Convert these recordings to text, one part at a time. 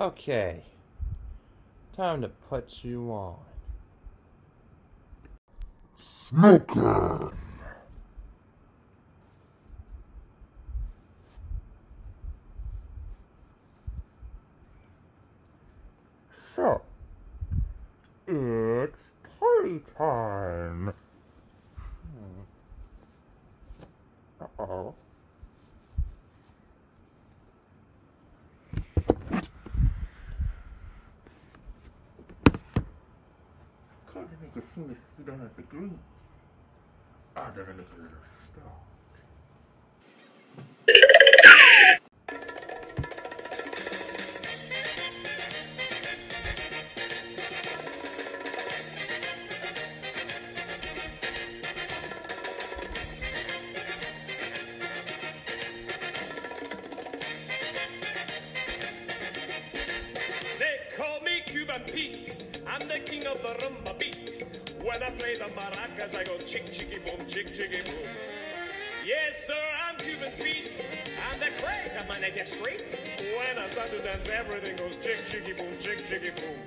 Okay. Time to put you on. Snooker! So, it's party time. It seem if you don't have the green. I gotta look a little me Cuban Pete. I'm the king of the rumba beat. When I play the maracas, I go chick chicky boom, chick chicky boom. Yes, sir, I'm Cuban Pete. I'm the craze of my native street. When I start to dance, everything goes chick chicky boom, chick chicky boom.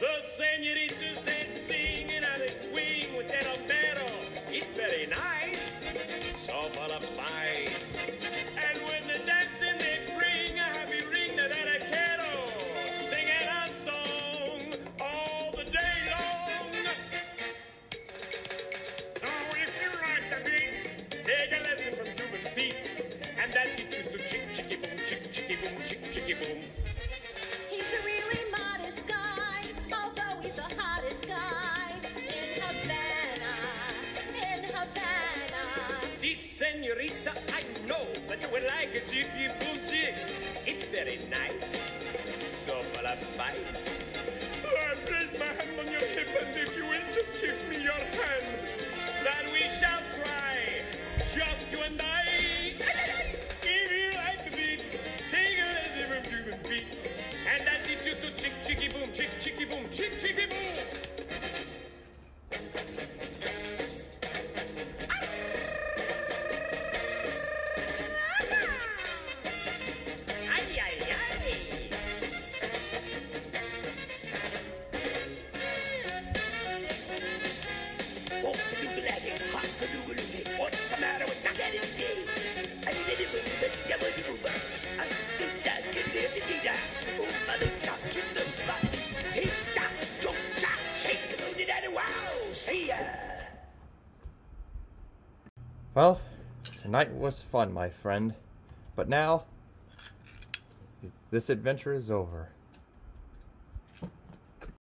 The senoritas See, senorita, I know that you would like a boom. It's very nice, so full of spice. Well, tonight was fun, my friend. But now, this adventure is over.